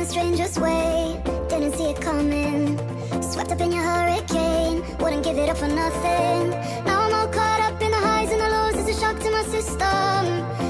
the strangest way. Didn't see it coming. Swept up in your hurricane. Wouldn't give it up for nothing. Now I'm all caught up in the highs and the lows. It's a shock to my system.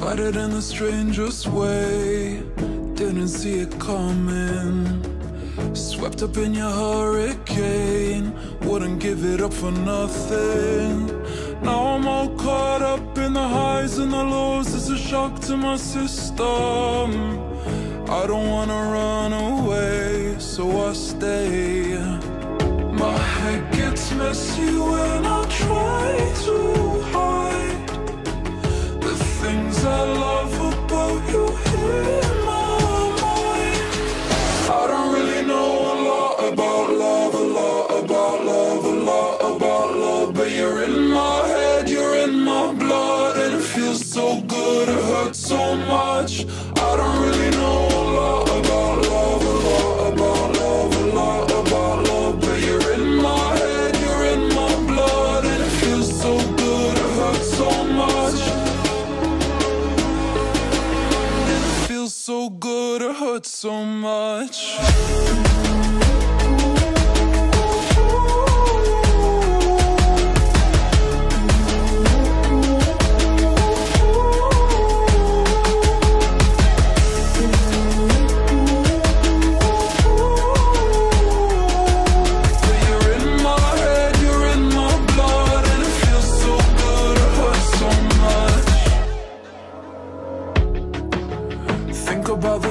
Started in the strangest way, didn't see it coming. Swept up in your hurricane, wouldn't give it up for nothing. Now I'm all caught up in the highs and the lows, it's a shock to my system. I don't wanna run away, so I stay. My head gets messy when I so much. I don't really know a lot about love A lot about love, a lot about love. But you're in my head, you're in my blood And it feels so good, it hurts so much. And It feels so good, it hurts so much.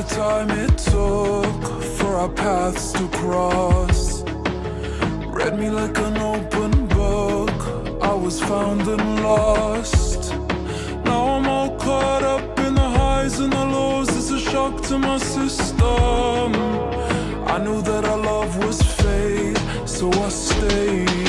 the time it took for our paths to cross. Read me like an open book, I was found and lost. Now I'm all caught up in the highs and the lows, it's a shock to my system. I knew that our love was fate, so I stayed.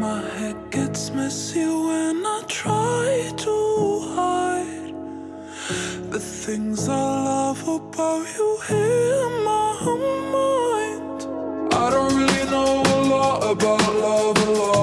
My head gets messy when I try to hide the things I love about you in my mind. I don't really know a lot about love, a.